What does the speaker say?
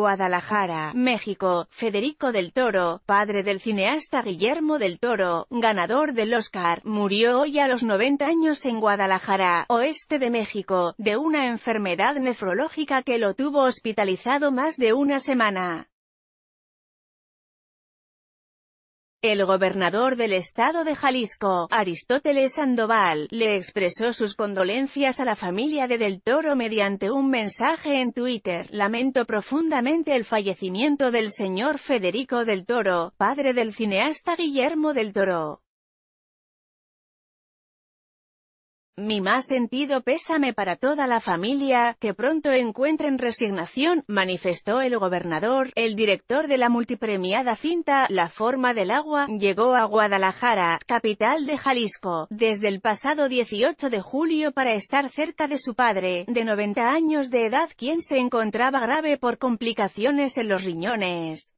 Guadalajara, México, Federico del Toro, padre del cineasta Guillermo del Toro, ganador del Oscar, murió hoy a los 90 años en Guadalajara, oeste de México, de una enfermedad nefrológica que lo tuvo hospitalizado más de una semana. El gobernador del estado de Jalisco, Aristóteles Sandoval, le expresó sus condolencias a la familia de Del Toro mediante un mensaje en Twitter. Lamento profundamente el fallecimiento del señor Federico Del Toro, padre del cineasta Guillermo Del Toro. Mi más sentido pésame para toda la familia, que pronto encuentren resignación, manifestó el gobernador. El director de la multipremiada cinta, La forma del agua, llegó a Guadalajara, capital de Jalisco, desde el pasado 18 de julio para estar cerca de su padre, de 90 años de edad quien se encontraba grave por complicaciones en los riñones.